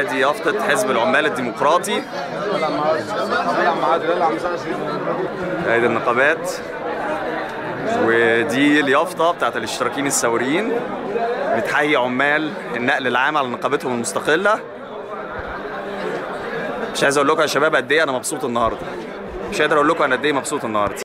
ادي يافطة حزب العمال الديمقراطي. ادي النقابات ودي اليافطة بتاعت الاشتراكيين الثوريين بتحيي عمال النقل العام على نقابتهم المستقلة. مش عايز أقول لكم يا شباب قد إيه أنا مبسوط النهارده. مش قادر أقول لكم أنا قد إيه مبسوط النهارده.